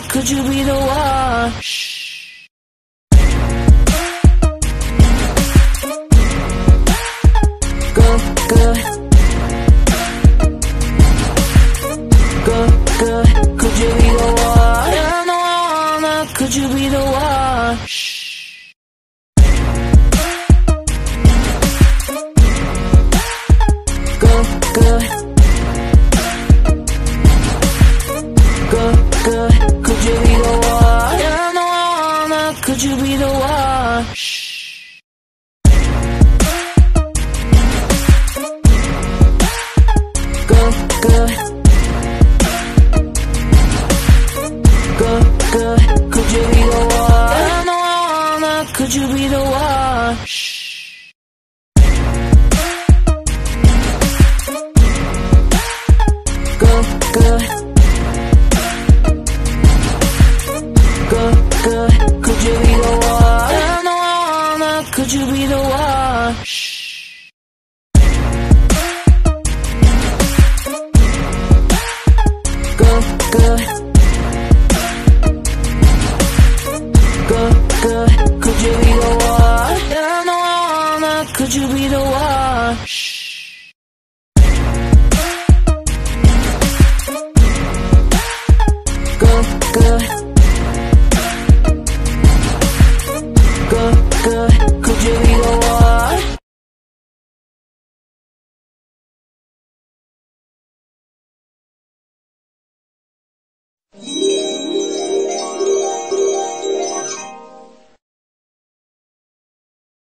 could you be the one? Shh. Girl, girl. Could you be the one? Shh. Girl, girl. good, good. Could you be the one?